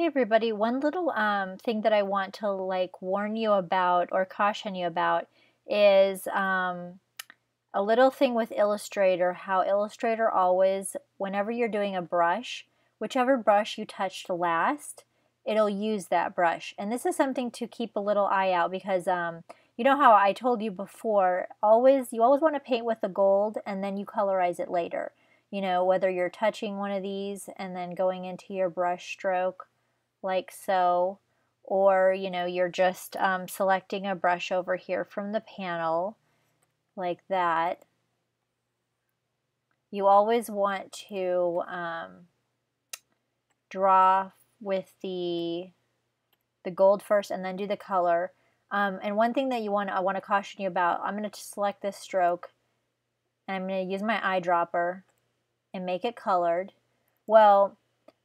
Hey everybody, one little um, thing that I want to like warn you about or caution you about is um, a little thing with Illustrator, how Illustrator always, whenever you're doing a brush, whichever brush you touched last, it'll use that brush. And this is something to keep a little eye out because um, you know how I told you before, always you always want to paint with the gold and then you colorize it later. You know, whether you're touching one of these and then going into your brush stroke like so, or you know, you're just um, selecting a brush over here from the panel like that. You always want to um, draw with the the gold first and then do the color. Um, and one thing that you want I want to caution you about, I'm going to select this stroke and I'm going to use my eyedropper and make it colored. Well,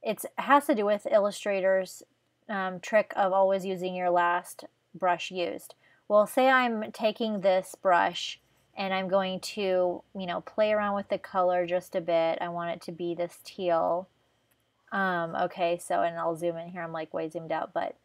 it has to do with Illustrator's um, trick of always using your last brush used. Well, say I'm taking this brush and I'm going to, you know, play around with the color just a bit. I want it to be this teal. Um, okay, so, and I'll zoom in here. I'm like way zoomed out, but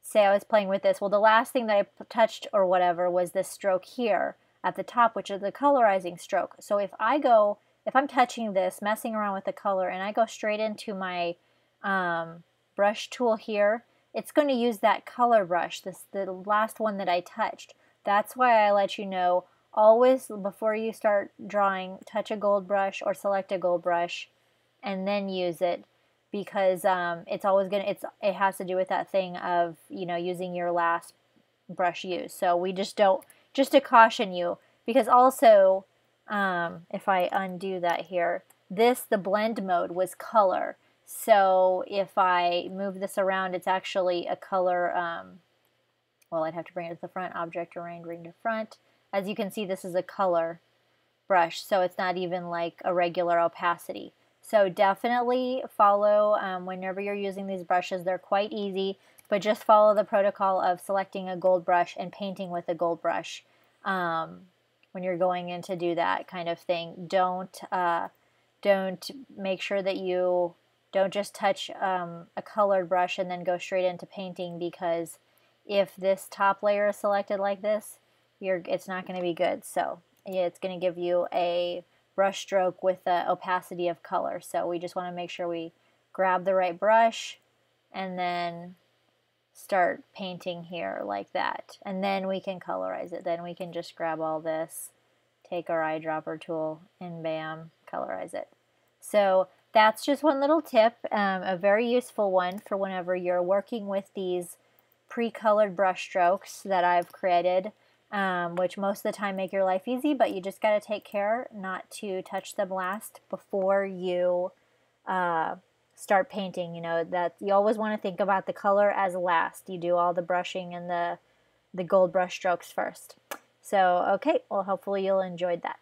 say I was playing with this. Well, the last thing that I touched or whatever was this stroke here at the top, which is the colorizing stroke. So if I go if I'm touching this, messing around with the color, and I go straight into my um, brush tool here, it's going to use that color brush, this the last one that I touched. That's why I let you know always before you start drawing, touch a gold brush or select a gold brush and then use it because um, it's always going to, it's it has to do with that thing of, you know, using your last brush used. So we just don't, just to caution you, because also um, if I undo that here, this, the blend mode, was color. So if I move this around, it's actually a color, um, well, I'd have to bring it to the front, object arrange, bring to front. As you can see, this is a color brush, so it's not even like a regular opacity. So definitely follow, um, whenever you're using these brushes, they're quite easy, but just follow the protocol of selecting a gold brush and painting with a gold brush. Um, when you're going in to do that kind of thing. Don't uh, don't make sure that you don't just touch um, a colored brush and then go straight into painting because if this top layer is selected like this, you're it's not going to be good. So it's going to give you a brush stroke with the opacity of color. So we just want to make sure we grab the right brush and then start painting here like that. And then we can colorize it. Then we can just grab all this, take our eyedropper tool, and bam, colorize it. So that's just one little tip, um, a very useful one for whenever you're working with these pre-colored brush strokes that I've created, um, which most of the time make your life easy, but you just got to take care not to touch them last before you uh, start painting. You know, that you always want to think about the color as last. You do all the brushing and the, the gold brush strokes first. So, okay, well, hopefully you'll enjoyed that.